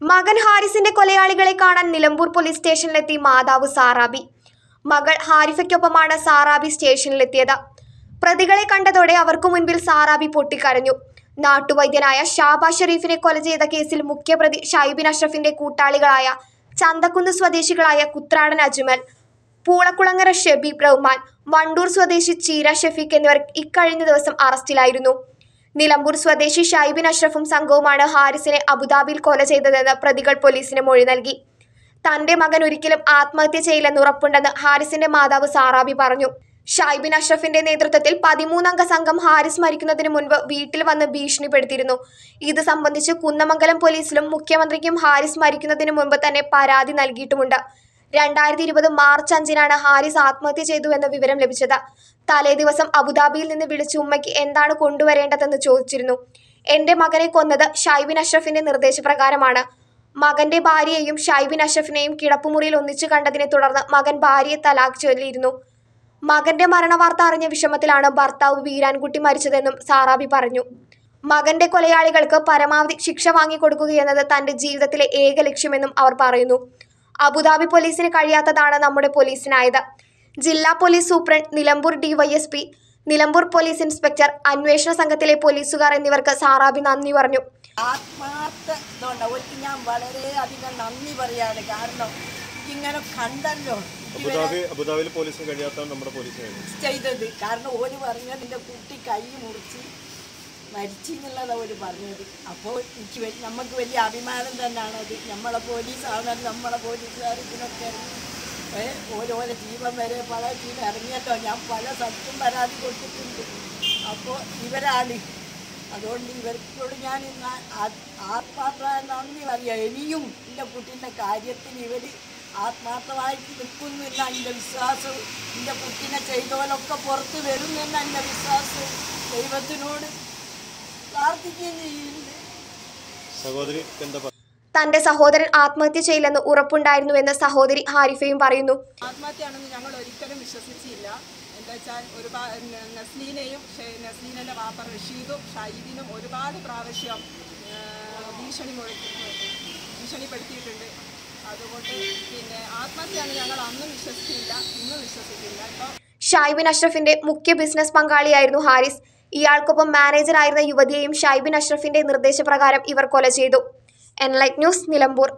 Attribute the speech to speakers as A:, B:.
A: മകൻ ഹാരിസിന്റെ കൊലയാളികളെ കാണാൻ നിലമ്പൂർ പോലീസ് സ്റ്റേഷനിലെത്തി മാതാവ് സാറാബി. മകൾ ഹാരിഫയ്ക്കൊപ്പമാണ് സാറാബി സ്റ്റേഷനിലെത്തിയത്. പ്രതികളെ കണ്ടതോടെ അവർക്കു മുൻപിൽ സാറാബി പൊട്ടിക്കരഞ്ഞു. നാട്ടുവൈദ്യനായ ഷാബാ ഷെരീഫിനെ കൊല ചെയ്ത കേസിൽ മുഖ്യപ്രതി ഷൈബിൻ അഷ്റഫിന്റെ കൂട്ടാളികളായ ചന്തക്കുന്ന് സ്വദേശികളായ കുത്രാടൻ അജ്മൽ പൂളക്കുളങ്ങര ഷെബീബ് റഹ്മാൻ വണ്ടൂർ സ്വദേശി ചീര ഷെഫീഖ് എന്നിവർ ഇക്കഴിഞ്ഞ ദിവസം അറസ്റ്റിലായിരുന്നു. നിലമ്പൂർ സ്വദേശി ഷൈബിൻ അഷ്റഫും സംഘവുമാണ് ഹാരിസിനെ അബുദാബിയിൽ കൊല ചെയ്തതെന്ന് പ്രതികൾ പോലീസിന് മൊഴി നൽകി. തന്റെ മകൻ ഒരിക്കലും ആത്മഹത്യ ചെയ്യില്ലെന്ന് ഉറപ്പുണ്ടെന്ന് ഹാരിസിന്റെ മാതാവ് സാറാബി പറഞ്ഞു. ഷൈബിൻ അഷ്റഫിന്റെ നേതൃത്വത്തിൽ പതിമൂന്നംഗ സംഘം ഹാരിസ് മരിക്കുന്നതിന് മുൻപ് വീട്ടിൽ വന്ന് ഭീഷണിപ്പെടുത്തിയിരുന്നു. ഇത് സംബന്ധിച്ച് കുന്നമംഗലം പോലീസിലും മുഖ്യമന്ത്രിക്കും ഹാരിസ് മരിക്കുന്നതിന് മുൻപ് തന്നെ പരാതി നൽകിയിട്ടുമുണ്ട്. രണ്ടായിരത്തി ഇരുപത് മാർച്ച് അഞ്ചിനാണ് ഹാരിസ് ആത്മഹത്യ ചെയ്തു എന്ന വിവരം ലഭിച്ചത്. തലേദിവസം അബുദാബിയിൽ നിന്ന് വിളിച്ച് ഉമ്മയ്ക്ക് എന്താണ് കൊണ്ടുവരേണ്ടതെന്ന് ചോദിച്ചിരുന്നു. എന്റെ മകനെ കൊന്നത് ഷൈബിൻ അഷ്റഫിന്റെ നിർദ്ദേശപ്രകാരമാണ്. മകന്റെ ഭാര്യയെയും ഷൈബിൻ അഷ്റഫിനെയും കിടപ്പുമുറിയിൽ ഒന്നിച്ചു കണ്ടതിനെ തുടർന്ന് മകൻ ഭാര്യയെ തലാഖ് ചൊല്ലിയിരുന്നു. മകന്റെ മരണവാർത്ത അറിഞ്ഞ വിഷമത്തിലാണ് ഭർത്താവ് വീരാൻകുട്ടി മരിച്ചതെന്നും സാറാബി പറഞ്ഞു. മകന്റെ കൊലയാളികൾക്ക് പരമാവധി ശിക്ഷ വാങ്ങിക്കൊടുക്കുകയെന്നത് തന്റെ ജീവിതത്തിലെ ഏക ലക്ഷ്യമെന്നും അവർ പറയുന്നു. അബുദാബി പോലീസിന് കഴിയാത്തതാണ് നമ്മുടെ പോലീസിനായത്. ജില്ലാ police superintendent Nilambur DYSP Nilambur police inspector അന്വേഷണ സംഘത്തിലെ പോലീസുകാർ എന്നിവർക്ക് സാറാബി നന്ദി പറഞ്ഞു.
B: ആത്മാർത്ഥ ഇതുകൊണ്ട് അവർക്ക് ഞാൻ വളരെയധികം നന്ദി പറയാണ് കാരണം ഇങ്ങനെ കണ്ടല്ലോ
C: അബുദാബി അബുദാബിയിൽ പോലീസിന് കഴിയാത്തതാണ് നമ്മുടെ പോലീസിന്
B: ചെയ്തത്. കാരണം ഓര് പറഞ്ഞത് എന്റെ കുട്ടി കൈ മുറിച്ച് മരിച്ചു എന്നുള്ളത് അവർ പറഞ്ഞത്. അപ്പോൾ എനിക്ക് നമുക്ക് വലിയ അഭിമാനം തന്നെയാണ് അത്. നമ്മളെ പോലീസാണ് നമ്മളെ പോലീസുകാർ ഇതിനൊക്കെ ഓരോരോ ജീവൻ വരെ പല ജീവൻ ഇറങ്ങിയല്ലോ. ഞാൻ പല സത്യം പരാതി കൊടുത്തിട്ടുണ്ട്. അപ്പോൾ ഇവരാണ്. അതുകൊണ്ട് ഇവർക്കോട് ഞാൻ ഇന്ന് ആത്മാർത്ഥമാണെന്ന് പറയാം. ഇനിയും എന്റെ കുട്ടീന്റെ കാര്യത്തിൽ ഇവർ ആത്മാർത്ഥമായിട്ട് നിൽക്കുന്നില്ല എന്റെ വിശ്വാസം. എന്റെ കുട്ടീനെ ചെയ്തോലൊക്കെ പുറത്ത് വരുന്നില്ല എന്റെ വിശ്വാസവും ദൈവത്തിനോട് പ്രാർത്ഥിക്കുകയും ചെയ്യുന്നുണ്ട്
C: സഹോദരി എന്താ
A: തന്റെ സഹോദരൻ ആത്മഹത്യ ചെയ്യില്ലെന്ന് ഉറപ്പുണ്ടായിരുന്നുവെന്ന് സഹോദരി ഹാരിഫയും പറയുന്നു.
D: ആത്മഹത്യയാണെന്ന് ഞങ്ങൾ ഒരിക്കലും വിശ്വസിച്ചില്ല. എന്താ വെച്ചാൽ ഒരുപാട് നസ്ലീനെയും നസ്ലീനന്റെ വാപ്പ റഷീദും ഷൈദിനും ഒരുപാട് പ്രാവശ്യം ഭീഷണി ഭീഷണിപ്പെടുത്തിയിട്ടുണ്ട്. അതുകൊണ്ട് പിന്നെ ആത്മഹത്യയാണ് ഞങ്ങൾ അന്നും വിശ്വസിച്ചില്ല ഇന്നും വിശ്വസിക്കില്ല ഇപ്പോൾ
A: ഷൈബിൻ അഷ്റഫിന്റെ മുഖ്യ ബിസിനസ് പങ്കാളിയായിരുന്നു ഹാരിസ്. ഇയാൾക്കൊപ്പം മാനേജറായിരുന്ന യുവതിയെയും ഷൈബിൻ അഷ്റഫിന്റെ നിർദ്ദേശപ്രകാരം ഇവർ കൊല ചെയ്തു. Enlight News Nilambur.